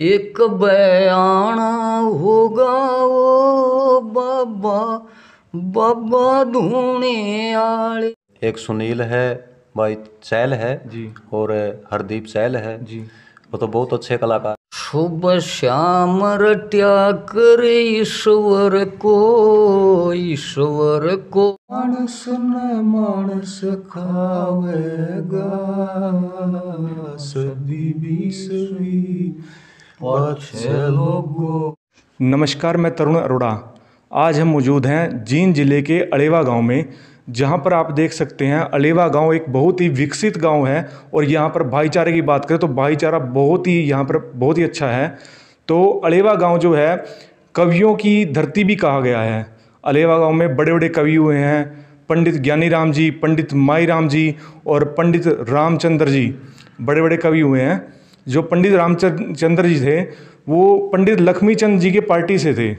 एक बयाना होगा ओ बाबा बाबा धूने आले। एक सुनील है भाई चैल है जी। और हरदीप चैल है। जी। वो तो बहुत अच्छे कलाकार। शुभ श्याम रट्या कर ईश्वर को ईश्वर को। मानस न मानस खावेगा सदी बीसवीं लोगो नमस्कार, मैं तरुण अरोड़ा। आज हम मौजूद हैं जींद ज़िले के अलेवा गाँव में, जहाँ पर आप देख सकते हैं अलेवा गाँव एक बहुत ही विकसित गाँव है और यहाँ पर भाईचारे की बात करें तो भाईचारा बहुत ही यहाँ पर बहुत ही अच्छा है। तो अलेवा गाँव जो है, कवियों की धरती भी कहा गया है। अलेवा गाँव में बड़े बड़े कवि हुए हैं, पंडित ज्ञानी राम जी, पंडित माई राम जी और पंडित रामचंद्र जी। बड़े बड़े कवि हुए हैं। जो पंडित रामचंद्र जी थे, वो पंडित लक्ष्मी चंद जी के पार्टी से थे।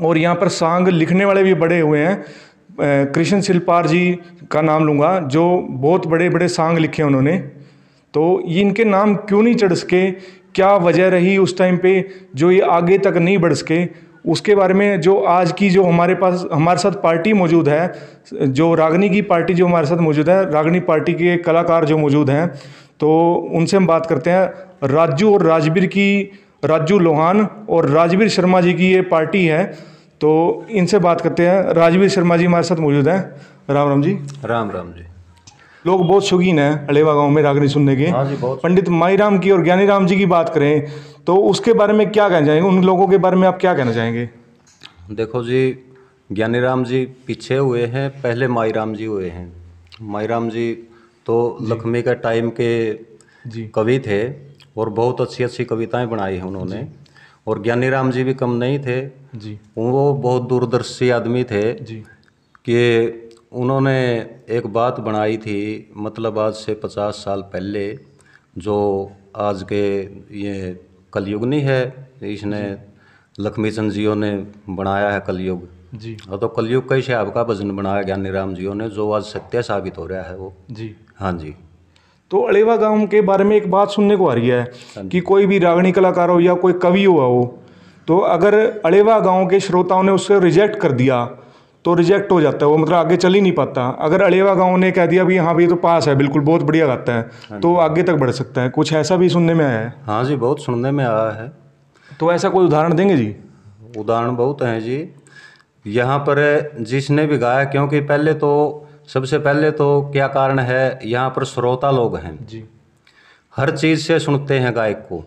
और यहाँ पर सांग लिखने वाले भी बड़े हुए हैं। कृष्ण शिल्पार जी का नाम लूँगा, जो बहुत बड़े बड़े सांग लिखे उन्होंने। तो ये इनके नाम क्यों नहीं चढ़ सके? क्या वजह रही उस टाइम पे जो ये आगे तक नहीं बढ़ सके? उसके बारे में जो आज की जो हमारे पास, हमारे साथ पार्टी मौजूद है, जो रागनी की पार्टी जो हमारे साथ मौजूद है, रागनी पार्टी के कलाकार जो मौजूद हैं तो उनसे हम बात करते हैं। राजू और राजवीर की राजू लोहान और राजवीर शर्मा जी की ये पार्टी है। तो इनसे बात करते हैं। राजवीर शर्मा जी हमारे साथ मौजूद हैं। राम राम जी। राम राम जी। लोग बहुत शौकीन हैं अलेवा गाँव में रागनी सुनने के। हाँ जी बहुत। पंडित माई राम की और ज्ञानी राम जी की बात करें तो उसके बारे में क्या कहना चाहेंगे? उन लोगों के बारे में आप क्या कहना चाहेंगे? देखो जी ज्ञानी राम जी पीछे हुए हैं पहले माई राम जी हुए हैं। माई राम जी तो लखमी के टाइम के कवि थे और बहुत अच्छी अच्छी कविताएँ बनाई हैं उन्होंने। और ज्ञानी राम जी भी कम नहीं थे। जी। वो बहुत दूरदर्शी आदमी थे जी। कि उन्होंने एक बात बनाई थी मतलब आज से पचास साल पहले जो आज के ये कलयुग नहीं है इसने लक्ष्मी चंद जियों ने बनाया है कलयुग। जी। और तो कलयुग का ही शहाब का भजन बनाया ज्ञानी राम जियों ने जो आज सत्य साबित हो रहा है वो। जी। हाँ जी। तो अलेवा गाँव के बारे में एक बात सुनने को आ रही है कि कोई भी रागणी कलाकार हो या कोई कवि हुआ हो तो अगर अलेवा गाँव के श्रोताओं ने उससे रिजेक्ट कर दिया तो रिजेक्ट हो जाता है वो मतलब आगे चल ही नहीं पाता। अगर अलेवा गाँव ने कह दिया भी हाँ भाई तो पास है बिल्कुल बहुत बढ़िया गाता है तो आगे तक बढ़ सकता है। कुछ ऐसा भी सुनने में आया है? हाँ जी बहुत सुनने में आया है। तो ऐसा कोई उदाहरण देंगे जी? उदाहरण बहुत हैं जी। यहाँ पर जिसने भी गाया क्योंकि पहले तो सबसे पहले तो क्या कारण है यहाँ पर श्रोता लोग हैं। जी। हर चीज़ से सुनते हैं गायक को।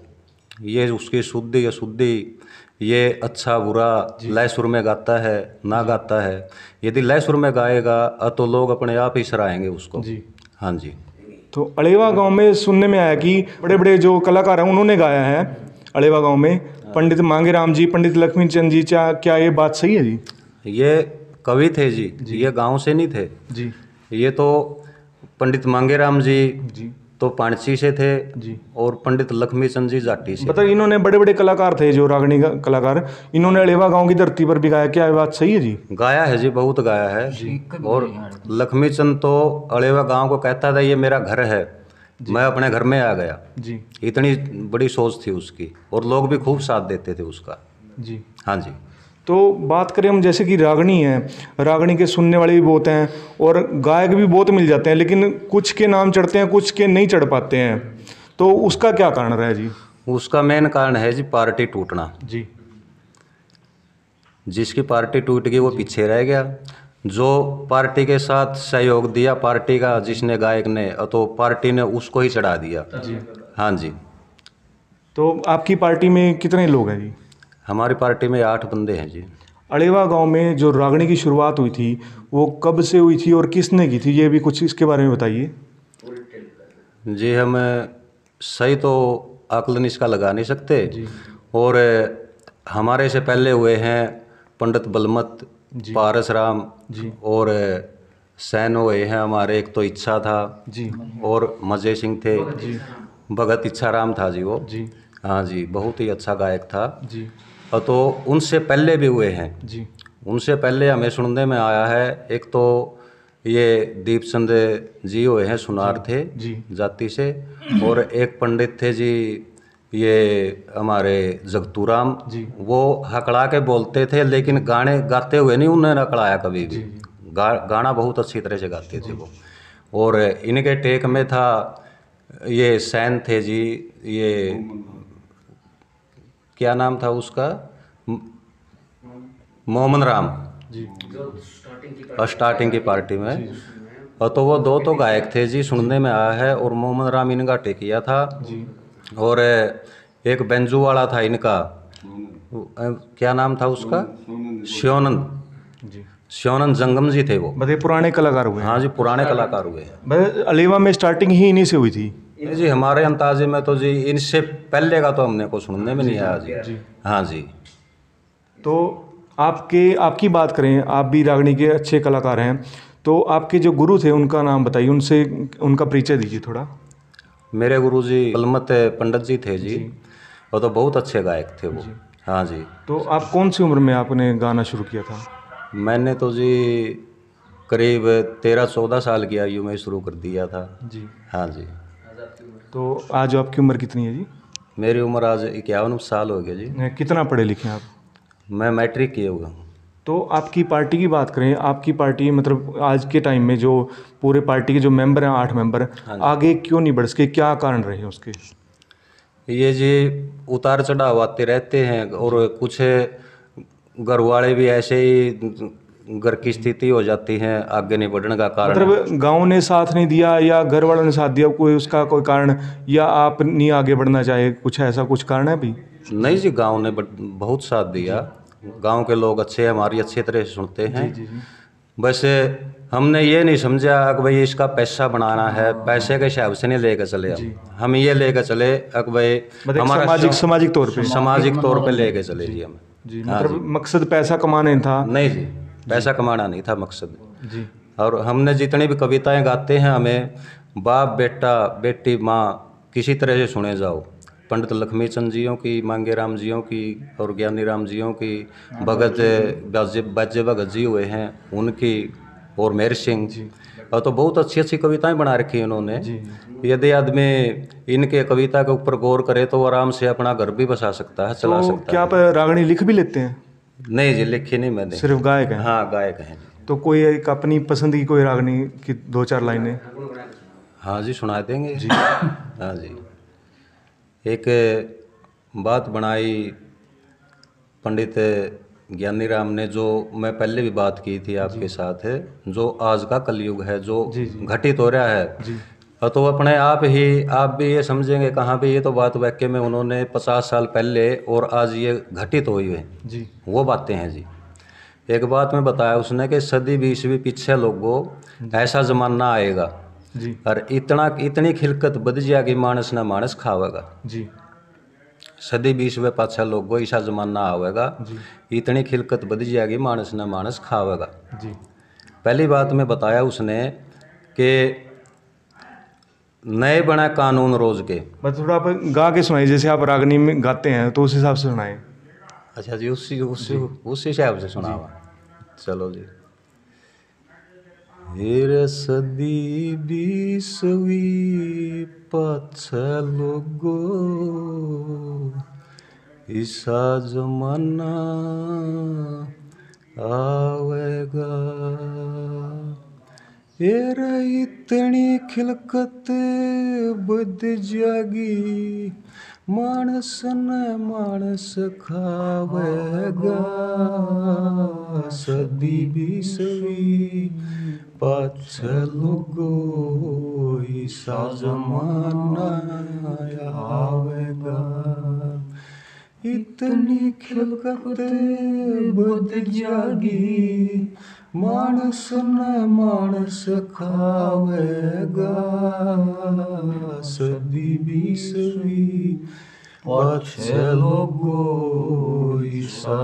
ये उसकी शुद्धि अशुद्धि ये अच्छा बुरा लय सुर में गाता है ना गाता है। यदि लय सुर में गाएगा तो लोग अपने आप ही सराहेंगे उसको। जी। हाँ जी। तो अलेवा गाँव में सुनने में आया कि बड़े बड़े जो कलाकार हैं उन्होंने गाया है अलेवा गाँव में। पंडित मांगे राम जी पंडित लक्ष्मी चंद जी क्या क्या ये बात सही है जी? ये कवि थे जी, जी। ये गाँव से नहीं थे। जी। ये तो पंडित मांगेराम जी जी। तो पाणसी से थे जी। और पंडित लक्ष्मी चंद जी जाटी से। मतलब इन्होंने बड़े बड़े कलाकार थे जो रागणी का कलाकार। इन्होंने अलेवा गाँव की धरती पर भी गाया। क्या बात सही है जी? गाया है जी बहुत गाया है। जी। और लक्ष्मी चंद तो अड़ेवा गाँव को कहता था ये मेरा घर है। मैं अपने घर में आ गया। जी। इतनी बड़ी सोच थी उसकी और लोग भी खूब साथ देते थे उसका। जी। हाँ जी। तो बात करें हम जैसे कि रागनी है रागनी के सुनने वाले भी बहुत हैं और गायक भी बहुत मिल जाते हैं लेकिन कुछ के नाम चढ़ते हैं कुछ के नहीं चढ़ पाते हैं। तो उसका क्या कारण रहा है जी? उसका मेन कारण है जी पार्टी टूटना। जी। जिसकी पार्टी टूट गई वो पीछे रह गया। जो पार्टी के साथ सहयोग दिया पार्टी का जिसने गायक ने तो पार्टी ने उसको ही चढ़ा दिया। जी। हाँ जी। तो आपकी पार्टी में कितने लोग हैं जी? हमारी पार्टी में आठ बंदे हैं जी। अड़ेवा गाँव में जो रागनी की शुरुआत हुई थी वो कब से हुई थी और किसने की थी ये भी कुछ इसके बारे में बताइए। जी हम सही तो आकलन इसका लगा नहीं सकते। जी। और हमारे से पहले हुए हैं पंडित बलमत पारस राम जी। और सैन हुए हैं हमारे एक तो इच्छा था। जी। और मज़े सिंह थे। जी। भगत इच्छा राम था जी वो। जी। हाँ जी बहुत ही अच्छा गायक था। जी। तो उनसे पहले भी हुए हैं। जी। उनसे पहले हमें सुनने में आया है एक तो ये दीपचंद जी हुए हैं सुनार थे जी। जाति से और एक पंडित थे जी ये हमारे जगतूराम। जी। वो हकड़ा के बोलते थे लेकिन गाने गाते हुए नहीं उन्होंने हकड़ाया कभी भी। गा, गाना बहुत अच्छी तरह से गाते थे वो। और इनके टेक में था ये सैन थे जी ये क्या नाम था उसका? मोहम्मद राम। जी। और स्टार्टिंग की पार्टी में। और तो वो दो तो गायक थे जी सुनने में आया है और मोहम्मद राम इनका टेकिया था। जी। और एक बेंजू वाला था इनका। क्या नाम था उसका? श्योनंद जी। श्योनंद जंगम जी थे वो। बताइए पुराने कलाकार हुए हैं। हाँ जी पुराने कलाकार हुए हैं। अलीवा में स्टार्टिंग ही इन्हीं से हुई थी। ये जी हमारे अंदाजे में तो जी इनसे पहले का तो हमने को सुनने में नहीं आया। जी हाँ जी। तो आपके आपकी बात करें आप भी रागनी के अच्छे कलाकार हैं। तो आपके जो गुरु थे उनका नाम बताइए उनसे उनका परिचय दीजिए थोड़ा। मेरे गुरु जी कलमत पंडित जी थे जी। वो तो बहुत अच्छे गायक थे वो। हाँ जी। तो आप कौन सी उम्र में आपने गाना शुरू किया था? मैंने तो जी करीब तेरह चौदह साल की आयु में शुरू कर दिया था। जी। हाँ जी। तो आज आपकी उम्र कितनी है जी? मेरी उम्र आज इक्यावन साल हो गया जी। कितना पढ़े लिखे हैं आप? मैं मैट्रिक किए हुआ हूँ। तो आपकी पार्टी की बात करें आपकी पार्टी मतलब आज के टाइम में जो पूरे पार्टी के जो मेंबर हैं आठ मेंबर आगे क्यों नहीं बढ़ सके? क्या कारण रहे उसके? ये जी उतार चढ़ाव आते रहते हैं और कुछ घर वाले भी ऐसे ही घर की स्थिति हो जाती है आगे नहीं बढ़ने का कारण मतलब गाँव ने साथ नहीं दिया या घर वालों ने साथ दिया कोई उसका कोई कारण या आप नहीं आगे बढ़ना चाहे कुछ ऐसा कुछ कारण है भी नहीं जी गाँव ने बहुत साथ दिया। गाँव के लोग अच्छे हैं हमारी अच्छी तरह से सुनते हैं। वैसे हमने ये नहीं समझा कि भाई इसका पैसा बनाना है पैसे के हिसाब से नहीं लेकर चले हम। हम ये लेकर चले कि भाई मतलब हमारा सामाजिक सामाजिक तौर पे। सामाजिक तौर पे लेके चले जी हम। जी मतलब मकसद पैसा कमाने था। नहीं जी। पैसा कमाना नहीं था मकसद। जी। और हमने जितनी भी कविताएँ गाते हैं हमें बाप बेटा बेटी माँ किसी तरह से सुने जाओ। पंडित लक्ष्मी चंद जियों की मांगे राम जियों की और ज्ञानी राम जियों की भगत बाजे बाजे भगत जी हुए हैं उनकी और मेहर सिंह जी। और तो बहुत अच्छी अच्छी कविताएँ बना रखी हैं उन्होंने। यदि आदमी इनके कविता के ऊपर गौर करे तो आराम से अपना घर भी बसा सकता है चला तो सकता क्या है। आप रागणी लिख भी लेते है? नहीं जी लिखी नहीं मैंने। सिर्फ़ गायक हैं? हाँ गायक हैं। तो कोई एक अपनी पसंद की कोई रागनी की दो चार लाइनें? हाँ जी सुना देंगे। जी। हाँ जी। एक बात बनाई पंडित ज्ञानी राम ने जो मैं पहले भी बात की थी आपके साथ है जो आज का कलयुग है जो घटित हो रहा है। तो अपने आप ही आप भी ये समझेंगे कहाँ पे ये तो बात वाक्य में उन्होंने पचास साल पहले और आज ये घटित हुई है। जी। वो बातें हैं जी। एक बात में बताया उसने कि सदी बीसवीं पीछे लोगों ऐसा जमाना आएगा। जी। और इतना इतनी खिलकत बद जाएगी मानस ना मानस खावेगा। जी। सदी बीसवें पाछा लोगों ऐसा जमाना आवेगा। इतनी खिलकत बद जाएगी मानस ना मानस खावेगा। जी। पहली बात में बताया उसने कि नए बना कानून रोज के। बस थोड़ा आप गा के सुनाइए जैसे आप रागनी में गाते हैं तो उस हिसाब से सुनाएँ अच्छा जी उसी उसी उस हिसाब से सुनावा चलो जी। हिर सदी बीसवी पछ लोगो ईसा जमाना आवेगा। एर इतनी खिलकत बद जागी, मानस न मानस खावेगा सदी बीसवी पाछ लोगो ईसा जमाना आवेगा इतनी खिलकत बुद्ध जागी मानस न मानस खावेगा सदी बीसवी पाछ लोगो ईसा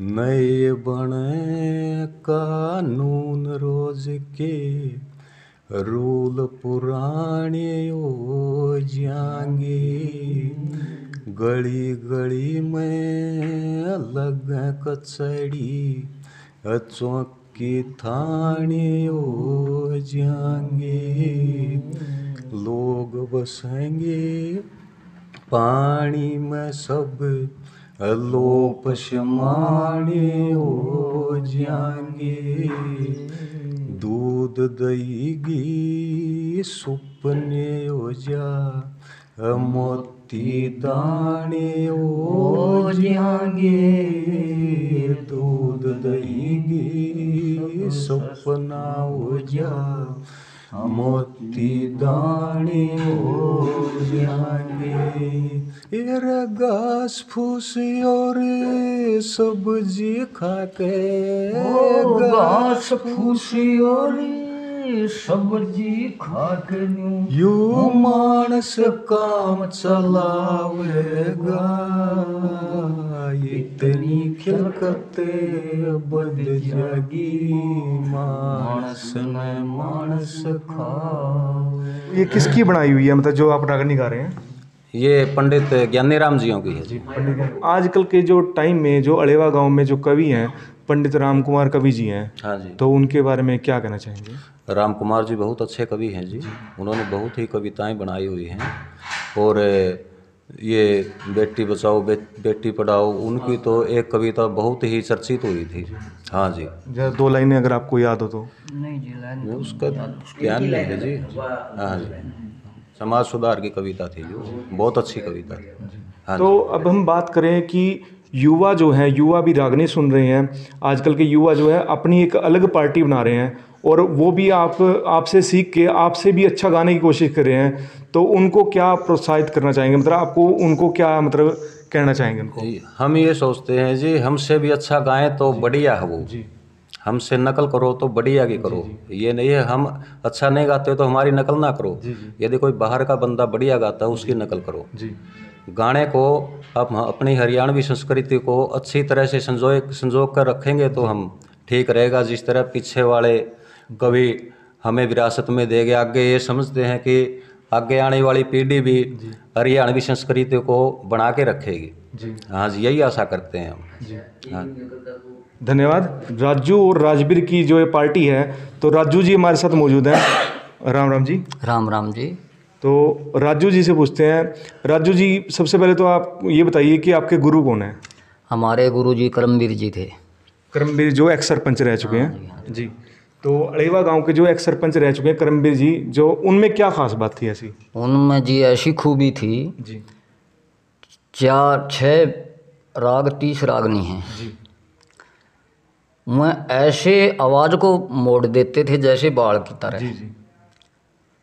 नए बने कानून रोज के, रूल पुराने हो जाएँगे गली गली में लग कचड़ी चौक की थाने जाएँगे लोग बसेंगे पानी में सब लोप समाने हो जाएँगे दूध दही घी सुपने हो जा मोती दाने हो जाएँगे दूध दही घी सपना हो मोती दाने जाएँगे यार घास फूस और सब्ज़ी खा के घास फूसी और सब्ज़ी खा के न्यू। यू मानस काम चलावेगा। इतनी खिलकते बद जागी मानस में मानस खावे। ये किसकी बनाई हुई है? मतलब जो आप रागनी गा रहे हैं? ये पंडित ज्ञानी राम जियों की है। जी आजकल के जो टाइम में जो अलेवा गाँव में जो कवि हैं पंडित राम कुमार कवि जी हैं। हाँ जी। तो उनके बारे में क्या कहना चाहेंगे? राम कुमार जी बहुत अच्छे कवि हैं जी। उन्होंने बहुत ही कविताएँ बनाई हुई हैं। और ये बेटी बचाओ बे, बेटी पढ़ाओ उनकी तो एक कविता बहुत ही चर्चित हुई थी। हाँ जी। दो लाइनें अगर आपको याद हो तो। नहीं जी उसका ज्ञान नहीं। है जी। हाँ। जी। समाज सुधार की कविता थी जो। बहुत अच्छी कविता थी। हाँ तो अब हम बात करें कि युवा जो है युवा भी रागनी सुन रहे हैं आजकल के युवा जो है अपनी एक अलग पार्टी बना रहे हैं और वो भी आप आपसे सीख के आपसे भी अच्छा गाने की कोशिश कर रहे हैं तो उनको क्या प्रोत्साहित करना चाहेंगे? मतलब आपको उनको क्या मतलब कहना चाहेंगे उनको? हम ये सोचते हैं जी हमसे भी अच्छा गाएँ तो बढ़िया है वो। जी। हमसे नकल करो तो बढ़िया की करो। ये नहीं है हम अच्छा नहीं गाते तो हमारी नकल ना करो। यदि कोई बाहर का बंदा बढ़िया गाता है उसकी नकल करो। जी। गाने को आप अपनी हरियाणवी संस्कृति को अच्छी तरह से संजो संजोग कर रखेंगे तो हम ठीक रहेगा। जिस तरह पीछे वाले कवि हमें विरासत में देंगे आगे ये समझते हैं कि आगे आने वाली पीढ़ी भी हरियाणवी संस्कृति को बना के रखेगी। जी। हाँ जी यही आशा करते हैं हम। जी। हाँ। धन्यवाद। राजू और राजवीर की जो ये पार्टी है तो राजू जी हमारे साथ मौजूद हैं। राम राम जी। राम राम जी। तो राजू जी से पूछते हैं। राजू जी सबसे पहले तो आप ये बताइए कि आपके गुरु कौन है? हमारे गुरु जी करमवीर जी थे। करमवीर जो एक्स सरपंच रह चुके हैं। जी तो अड़ेवा गाँव के जो एक्स सरपंच रह चुके हैं करमवीर जी जो उनमें क्या खास बात थी ऐसी? उनमें जी ऐसी खूबी थी जी। चार छः राग तीस रागनी हैं। जी। वह ऐसे आवाज़ को मोड़ देते थे जैसे बाढ़ की तरह। जी जी।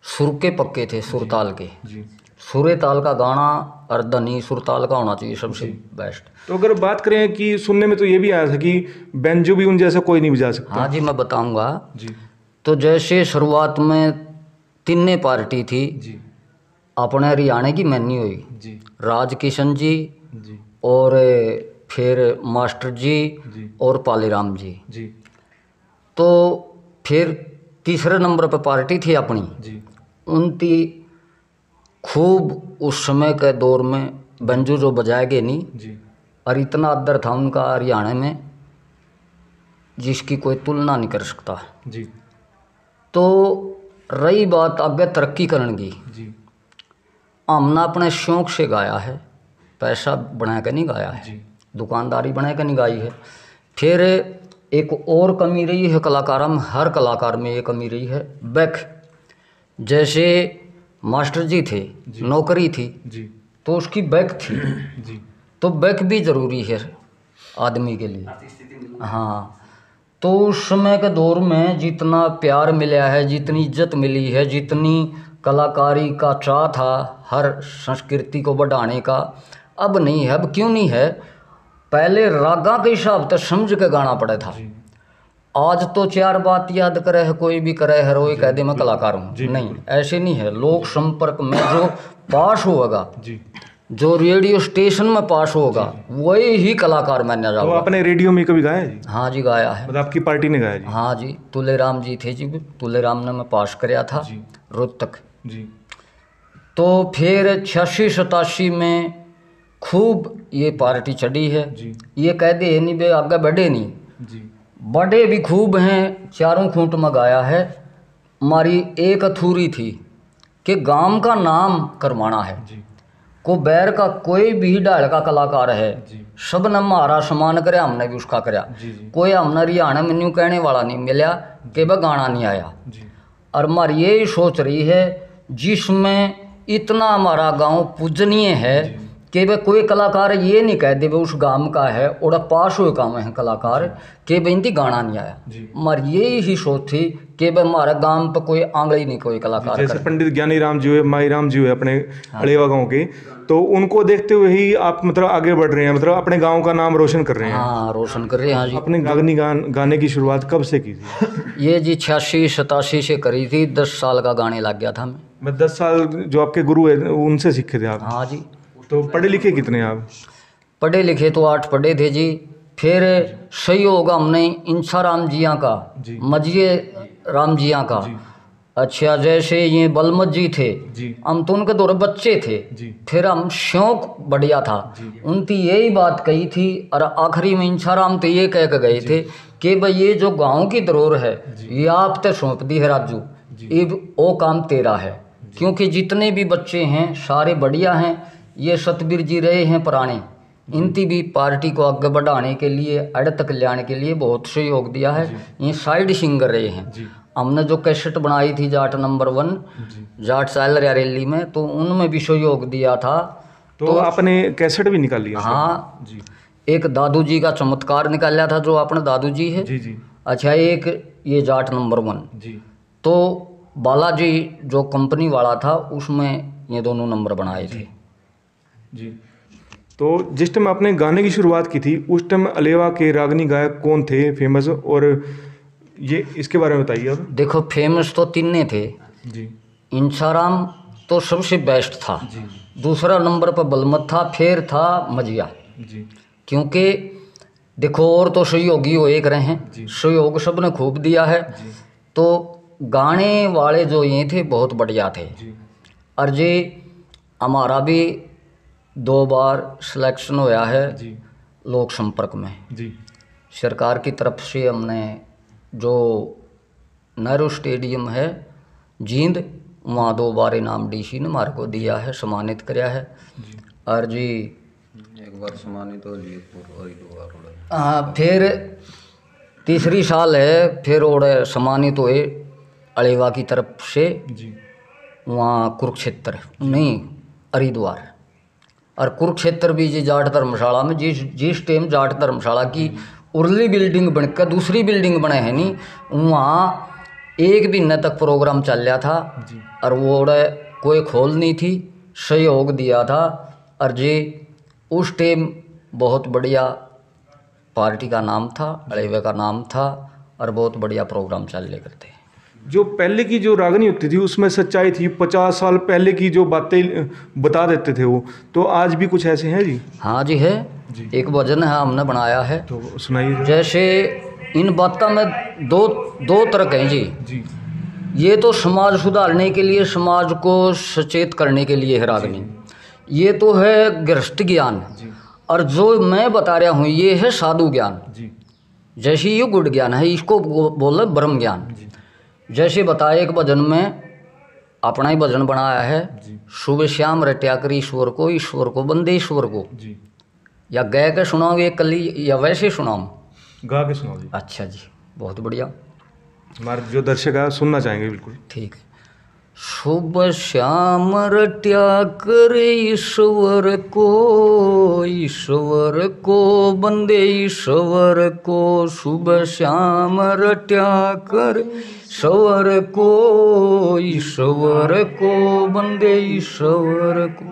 सुर के पक्के थे सुरताल के। जी। सुरे ताल का गाना अर्धनी सुरताल का होना चाहिए सबसे बेस्ट तो अगर बात करें कि सुनने में तो ये भी आया था कि बेंजो भी उन जैसा कोई नहीं बजा सकता। हाँ जी मैं बताऊँगा। जी। तो जैसे शुरुआत में तिन्ने पार्टी थी जी। अपने हरियाणा की मैनी हुई। जी। राज किशन जी जी। और फिर मास्टर जी जी। और पालीराम जी। जी। तो फिर तीसरे नंबर पर पार्टी थी अपनी। जी। उनकी खूब उस समय के दौर में बंजू जो बजाएगे नहीं जी। और इतना अदर था उनका हरियाणा में जिसकी कोई तुलना नहीं कर सकता। जी। तो रही बात आगे तरक्की करने की। हमने अपने शौक से गाया है पैसा बना के नहीं गाया है दुकानदारी बना के नहीं गाई है। फिर एक और कमी रही है कलाकारों में हर कलाकार में ये कमी रही है बैक जैसे मास्टर जी थे नौकरी थी जी। तो उसकी बैक थी। जी। तो बैक भी ज़रूरी है आदमी के लिए। हाँ। तो उस समय के दौर में जितना प्यार मिला है जितनी इज़्ज़त मिली है जितनी कलाकारी का चाह था हर संस्कृति को बढ़ाने का अब नहीं है अब क्यों नहीं है? पहले रागा के हिसाब से समझ के गाना पड़ा था। आज तो चार बात याद करे है कोई भी करे है रोई कह दे मैं कलाकार हूँ। नहीं ऐसे नहीं है। लोक संपर्क में जो पास होगा जी। जो रेडियो स्टेशन में पास होगा वही ही कलाकार माना तो आपने रेडियो में कभी गाया जी? हाँ जी गाया है। मतलब आपकी पार्टी ने गाया जी? हाँ जी तुलेराम जी थे जी तुलेराम ने मैं पास कराया था रोहतक। जी। तो फिर छियासी सतासी में खूब ये पार्टी चढ़ी है। जी। ये कह दे नहीं बे आगे बढ़े नहीं। जी। बड़े भी खूब हैं चारों खूंट में गाया है। हमारी एक अथूरी थी कि गाँव का नाम करवाना है। को बैर का कोई भी ढाल का कलाकार है। सबने हमारा सम्मान करे हमने भी उसका करया। कोई हमने रियाणा मेन्यू कहने वाला नहीं मिला कि वह गाना नहीं आया। जी। और हमारी यही सोच रही है जिसमें इतना हमारा गाँव पूजनीय है कि वह कोई कलाकार ये नहीं कह दे उस गाँव का है और पास हुए काम है कलाकार कि वह इनकी गाना नहीं आया। हमारी यही ही सोच थी कि वह हमारे गाँव पर कोई आंगली नहीं कोई कलाकार जैसे पंडित ज्ञानी राम जी हुए माई राम जी हुए अपने अड़ेवा गाँव के तो उनको देखते हुए ही आप मतलब आगे बढ़ रहे हैं मतलब अपने गाँव का नाम रोशन कर रहे हैं। हाँ रोशन कर रहे हैं हाँ जी। अपने गागनी गान गाने की शुरुआत कब से की थी? ये जी छियासी सतासी से करी थी दस साल का गाने लग गया था मैं मैं दस साल जो आपके गुरु है उनसे सीखे थे आप। हाँ जी। तो पढ़े लिखे कितने आप? पढ़े लिखे तो आठ पढ़े थे जी। फिर सही होगा हमने इंसा राम जिया का। मजिए राम जिया का। जी। अच्छा जैसे ये बलमत जी थे हम तो उनके दौरे बच्चे थे। फिर हम शौक बढ़िया था। उनकी यही बात कही थी और आखिरी में इंसाराम तो ये कह के गए थे कि भाई ये जो गाँव की धरोहर है ये आप ते सौंप दी है राजू। ये वो काम तेरा है। क्योंकि जितने भी बच्चे हैं सारे बढ़िया हैं। ये सतबीर जी रहे हैं पुराने। इनकी भी पार्टी को आगे बढ़ाने के लिए अड़ तक लाने के लिए बहुत सहयोग दिया है। ये साइड सिंगर रहे हैं। हमने जो कैसेट बनाई थी जाट नंबर वन जाट चल रहा रैली में तो उनमें भी सहयोग दिया था। तो तो आपने कैसेट भी निकाल लिया? हाँ। जी। एक दादू जी का चमत्कार निकाला था जो अपने दादू जी है। जी जी। अच्छा एक ये जाट नंबर वन। जी। तो बालाजी जो कंपनी वाला था उसमें ये दोनों नंबर बनाए थे। जी। तो जिस टाइम आपने गाने की शुरुआत की थी उस टाइम अलेवा के रागनी गायक कौन थे फ़ेमस और ये इसके बारे में बताइए देखो फ़ेमस तो तीन थे। जी। इंसाराम तो सबसे बेस्ट था। जी। दूसरा नंबर पर बलमत था फिर था मजिया। जी। क्योंकि देखो और तो सहयोगी हो एक रहे हैं। सहयोग सबने खूब दिया है। जी। तो गाने वाले जो ये थे बहुत बढ़िया थे। जी। और जी हमारा भी दो बार सिलेक्शन होया है जी। लोक संपर्क में। जी। सरकार की तरफ़ से हमने जो नेहरू स्टेडियम है जींद वहाँ दो बार इनाम डीसी ने हमारे को दिया है सम्मानित कराया है। और जी एक बार सम्मानित हो लिए और दो बार हाँ, फिर तीसरी साल है फिर और सम्मानित हुए अलेवा की तरफ़ से। जी। वहाँ कुरुक्षेत्र नहीं हरिद्वार। और कुरुक्षेत्र भी जी जाट धर्मशाला में जिस जिस टाइम जाट धर्मशाला की उर्ली बिल्डिंग बनकर दूसरी बिल्डिंग बने है नहीं वहाँ एक महीने तक प्रोग्राम चल रहा था और वो कोई खोल नहीं थी सहयोग दिया था। और जी उस टाइम बहुत बढ़िया पार्टी का नाम था अलेवे का नाम था और बहुत बढ़िया प्रोग्राम चल रहे करते जो पहले की जो रागनी होती थी उसमें सच्चाई थी। पचास साल पहले की जो बातें बता देते थे वो। तो आज भी कुछ ऐसे हैं जी? हाँ जी है। जी। एक भजन है हमने बनाया है। तो सुनाइए जैसे इन बातों में दो दो तरह हैं जी। जी। ये तो समाज सुधारने के लिए समाज को सचेत करने के लिए है रागनी। ये तो है गृहस्थ ज्ञान। और जो मैं बता रहा हूँ ये है साधु ज्ञान। जैसे ये गुड़ ज्ञान है इसको बोले ब्रह्म ज्ञान। जैसे बताए एक भजन में अपना ही भजन बनाया है। शुभ सुबह श्याम रट्या कर ईश्वर को ईश्वर को बंदे ईश्वर को। जी। या गए के सुनाओ ये कली या वैसे सुनाऊँ गा के सुनाओ जी। अच्छा जी बहुत बढ़िया। हमारे जो दर्शक है सुनना चाहेंगे बिल्कुल। ठीक। है सुबह श्याम रट्या कर ईश्वर को ईश्वर को बंदे, ईश्वर को शुभ श्याम रट्या कर ईश्वर को ईश्वर को बंदे, ईश्वर को।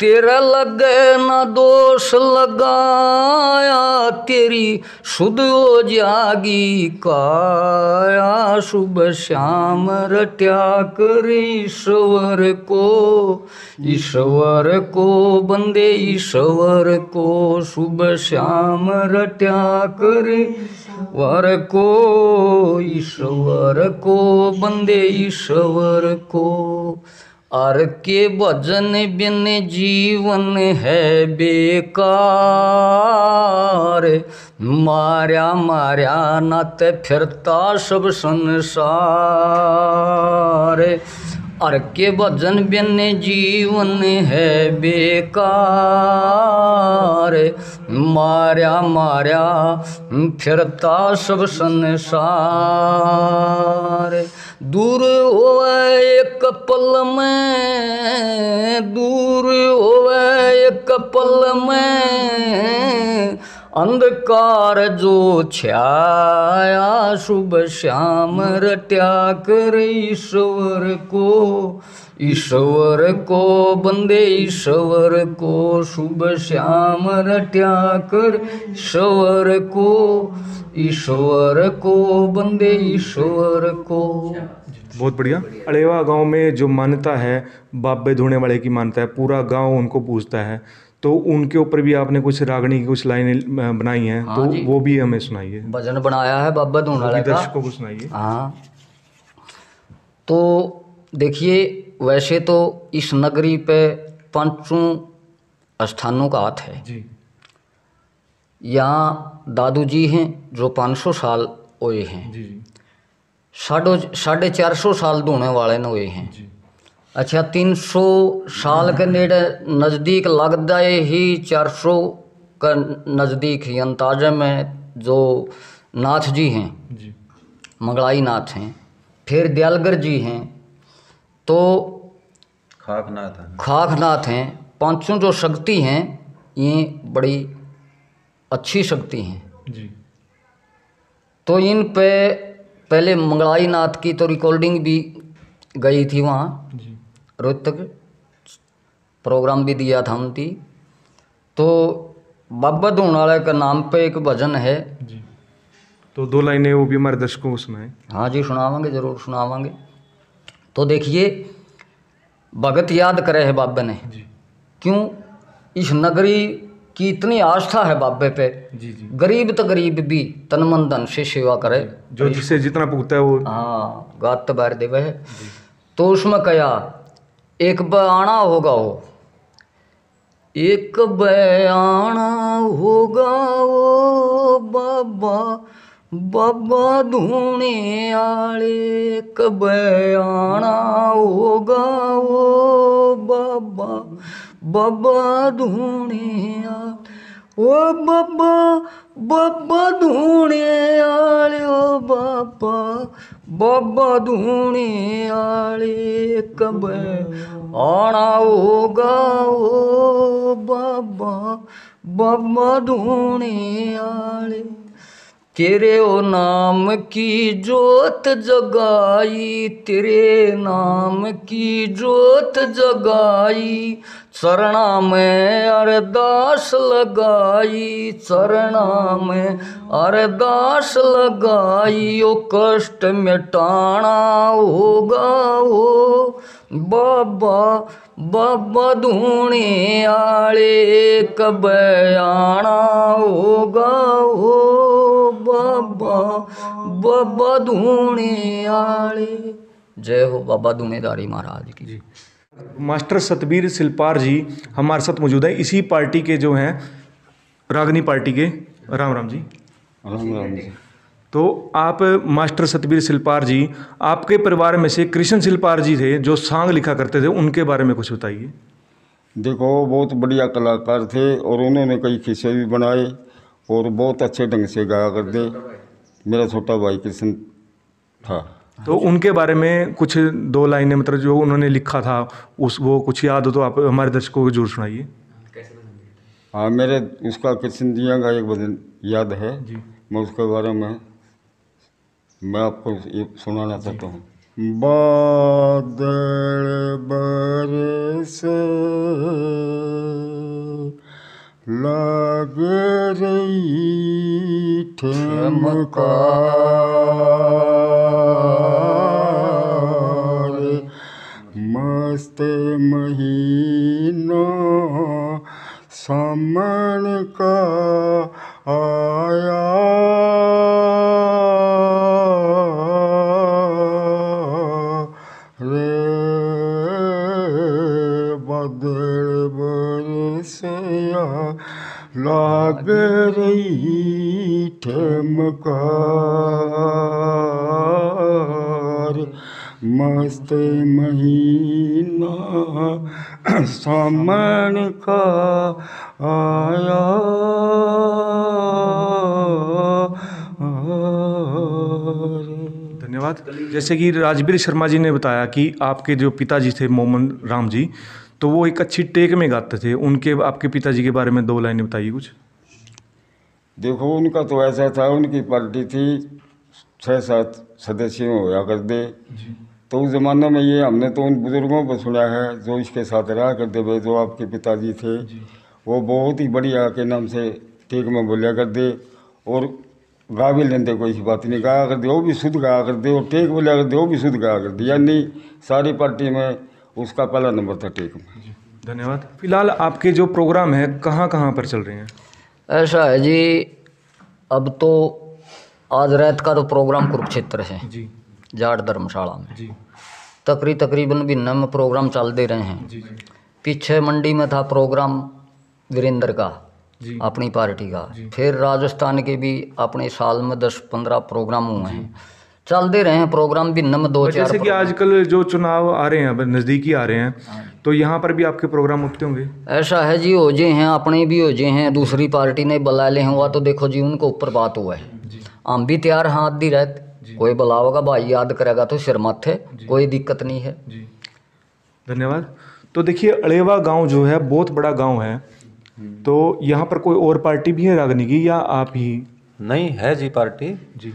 तेरा लगे ना दोष लगाया, तेरी शुद्ध हो जागी काया। शुभ श्याम रट्या कर ईश्वर को ईश्वर को बंदे, ईश्वर को शुभ श्याम रट्या कर वर को, ईश्वर को बंदे, ईश्वर को अर के भजन बिन जीवन है बेकार। मार्या मार्या नत फिरता सब संसार। अर के भजन बिन जीवन है बेकार। मार्या मार्या फिरता सब संसार। दूर हो एक पल में दूर हो एक पल में। अंधकार जो छाया, शुभ श्याम रट्या कर ईश्वर को ईश्वर को बंदे, ईश्वर को शुभ श्याम रट्या कर ईश्वर को ईश्वर को बंदे, ईश्वर को। बहुत बढ़िया। अड़ेवा गाँव में जो मान्यता है, बाबे धोने वाले की मान्यता है, पूरा गाँव उनको पूजता है। तो उनके ऊपर भी आपने कुछ रागनी की कुछ लाइनें बनाई हैं तो हाँ जी। वो भी हमें सुनाइए भजन बनाया है बाबा धूनाले का दर्शकों को सुनाइए हाँ। तो देखिए वैसे तो इस नगरी पे पाँचों स्थानों का हाथ है। जी। यहाँ दादू जी हैं जो 500 साल हुए हैं। साढ़े साढ़े चार सौ साल धोने वाले ने हुए हैं। जी। अच्छा तीन सौ साल के नेड़े नज़दीक लगता है ही चार सौ का नज़दीक ही अंताजे में जो नाथ जी हैं जी। मंगलाई नाथ हैं फिर दयालगर जी हैं तो खाकनाथ है। खाकनाथ हैं पाँचों जो शक्ति हैं ये बड़ी अच्छी शक्ति हैं। जी। तो इन पे पहले मंगलाई नाथ की तो रिकॉर्डिंग भी गई थी वहाँ। जी। रोहतक प्रोग्राम भी दिया था उनकी। तो बाबा धोनाले के नाम पे एक भजन है। जी। तो दो लाइनें वो भी हमारे दर्शकों को सुनाएँ। हाँ जी सुनावांगे ज़रूर सुनावांगे। तो देखिए भगत याद करे है बाबे ने। जी। क्यों? इस नगरी की इतनी आस्था है बाबे पे। जी जी। गरीब तो गरीब भी तन मन धन से सेवा करे। जो जिससे जितना पुगता है वो हाँ गात बार देवे है। तो उसमें कया एक बयाना होगा वो। एक बयाना होगा वो, बाबा बाबा धूने आले। एक बयाना होगा वो, बाबा बाबा धूने ओ बाबा बाबा धूने आले, ओ बाबा। बाबा धूने आले कब आना होगा ओ बाबा बाबा धूने आले तेरे ओ नाम की जोत जगाई, तेरे नाम की जोत जगाई। चरणा में अरदास लगाई चरणा में अरदास लगाई। ओ कष्ट मिटाना होगा हो बाबा बाबा धूने आले कब आना होगा हो बाबा धूने आले। जय हो बाबा धूणेदारी महाराज की। जी। मास्टर सतबीर शिल्पार जी हमारे साथ मौजूद है। इसी पार्टी के जो हैं रागनी पार्टी के राम राम जी। राम राम जी। तो आप मास्टर सतबीर शिल्पार जी आपके परिवार में से कृष्ण शिल्पार जी थे जो सांग लिखा करते थे उनके बारे में कुछ बताइए। देखो वो बहुत बढ़िया कलाकार थे और उन्होंने कई खिस्से भी बनाए और बहुत अच्छे ढंग से गाया करते। मेरा छोटा भाई कृष्ण था। तो उनके बारे में कुछ दो लाइनें मतलब जो उन्होंने लिखा था उस वो कुछ याद हो तो आप हमारे दर्शकों को ज़रूर सुनाइए। हाँ मेरे उसका कृष्ण जिया का एक भजन याद है। जी। मैं उसके बारे में मैं आपको ये सुनाना चाहता हूँ। बादल बरसे लाग रही ठमकार। मस्त महीना सामन का आया लाग रही ठमकार मस्त महीना सामन का आया। धन्यवाद। जैसे कि राजवीर शर्मा जी ने बताया कि आपके जो पिताजी थे मोमन राम जी तो वो एक अच्छी टेक में गाते थे। उनके आपके पिताजी के बारे में दो लाइनें बताइए कुछ। देखो उनका तो ऐसा था उनकी पार्टी थी छः सात सदस्य होया कर दे तो उस ज़माने में ये हमने तो उन बुज़ुर्गों को सुना है जो इसके साथ रहा करते थे जो आपके पिताजी थे। वो बहुत ही बढ़िया के नाम से टेक में बोलिया कर दे और गा भी लेते कोई सी बात नहीं गाया कर दे वो भी शुद्ध गाया कर दे और टेक बोलिया कर दे वो भी शुद्ध गाया कर दे यानी सारी पार्टी में उसका पहला नंबर था टेक। में धन्यवाद। फ़िलहाल आपके जो प्रोग्राम है कहाँ कहाँ पर चल रहे हैं? ऐसा है जी अब तो आज रात का तो प्रोग्राम कुरुक्षेत्र है। जी। जाट धर्मशाला में। जी। तकरी तकरीबन भी में प्रोग्राम चल दे रहे हैं। जी जी। पीछे मंडी में था प्रोग्राम वीरेंद्र का जी। अपनी पार्टी का। फिर राजस्थान के भी अपने साल में दस पंद्रह प्रोग्राम हुए हैं। चल दे रहे हैं प्रोग्राम भी में दो चार जैसे कि आजकल जो चुनाव आ रहे हैं अब नज़दीकी आ रहे हैं तो यहाँ पर भी आपके प्रोग्राम उठते होंगे? ऐसा है जी हो जे हैं अपने भी हो जे हैं दूसरी पार्टी ने बुला ले हुआ तो देखो जी उनको ऊपर बात हुआ है। हम भी तैयार हैं आधी रात कोई बुलावेगा भाई याद करेगा तो सिर माथे कोई दिक्कत नहीं है। जी। धन्यवाद। तो देखिए अड़ेवा गाँव जो है बहुत बड़ा गाँव है। तो यहाँ पर कोई और पार्टी भी है रागनी की या आप ही? नहीं है जी पार्टी। जी।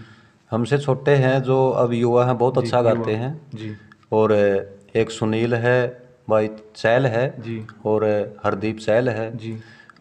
हमसे छोटे हैं जो अब युवा हैं बहुत अच्छा गाते हैं। जी। और एक सुनील है भाई चैल है। जी। और हरदीप चैल है। जी।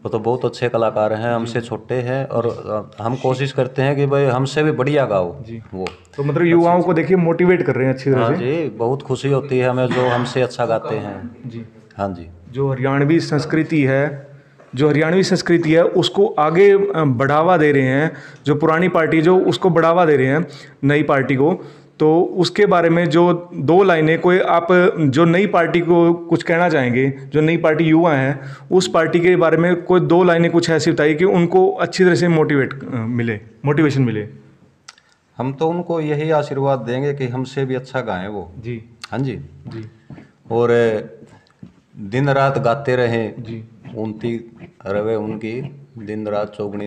वो तो बहुत अच्छे कलाकार हैं हमसे छोटे हैं और हम कोशिश करते हैं कि भाई हमसे भी बढ़िया गाओ जी। वो। तो मतलब युवाओं को देखिए मोटिवेट कर रहे हैं अच्छी तरह हाँ से। जी बहुत खुशी होती है हमें जो हमसे अच्छा गाते हैं। जी। हाँ जी। जो हरियाणवी संस्कृति है जो हरियाणवी संस्कृति है उसको आगे बढ़ावा दे रहे हैं जो पुरानी पार्टी जो उसको बढ़ावा दे रहे हैं नई पार्टी को। तो उसके बारे में जो दो लाइनें कोई आप जो नई पार्टी को कुछ कहना चाहेंगे जो नई पार्टी युवा हैं उस पार्टी के बारे में कोई दो लाइनें कुछ ऐसी बताइए कि उनको अच्छी तरह से मोटिवेट मिले मोटिवेशन मिले। हम तो उनको यही आशीर्वाद देंगे कि हमसे भी अच्छा गाएँ वो। जी। हाँ जी? जी। और दिन रात गाते रहें। जी। उनती रवे उनकी दिन रात चौगनी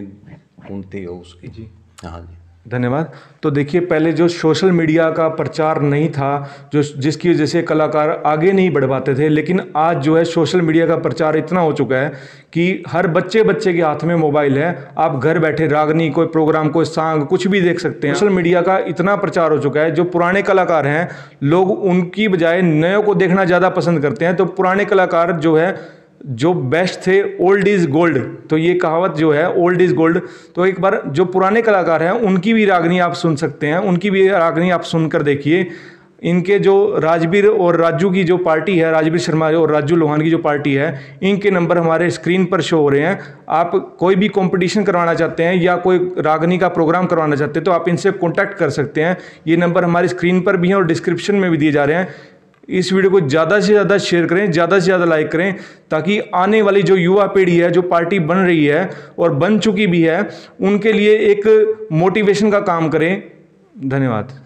उनती हो उसकी। जी। हाँ जी। धन्यवाद। तो देखिए पहले जो सोशल मीडिया का प्रचार नहीं था जो जिसकी वजह से कलाकार आगे नहीं बढ़ पाते थे लेकिन आज जो है सोशल मीडिया का प्रचार इतना हो चुका है कि हर बच्चे बच्चे के हाथ में मोबाइल है आप घर बैठे रागनी कोई प्रोग्राम कोई सांग कुछ भी देख सकते हैं। सोशल मीडिया का इतना प्रचार हो चुका है जो पुराने कलाकार हैं लोग उनकी बजाय नयों को देखना ज़्यादा पसंद करते हैं तो पुराने कलाकार जो है जो बेस्ट थे ओल्ड इज़ गोल्ड तो ये कहावत जो है ओल्ड इज़ गोल्ड तो एक बार जो पुराने कलाकार हैं, उनकी भी रागनी आप सुन सकते हैं, उनकी भी रागनी आप सुनकर देखिए। इनके जो राजवीर और राजू की जो पार्टी है राजवीर शर्मा और राजू लोहान की जो पार्टी है, इनके नंबर हमारे स्क्रीन पर शो हो रहे हैं। आप कोई भी कंपटीशन करवाना चाहते हैं या कोई रागनी का प्रोग्राम करवाना चाहते हैं तो आप इनसे कॉन्टैक्ट कर सकते हैं। ये नंबर हमारे स्क्रीन पर भी हैं और डिस्क्रिप्शन में भी दिए जा रहे हैं। इस वीडियो को ज़्यादा से ज़्यादा शेयर करें, ज़्यादा से ज़्यादा लाइक करें, ताकि आने वाली जो युवा पीढ़ी है, जो पार्टी बन रही है और बन चुकी भी है, उनके लिए एक मोटिवेशन का काम करें। धन्यवाद।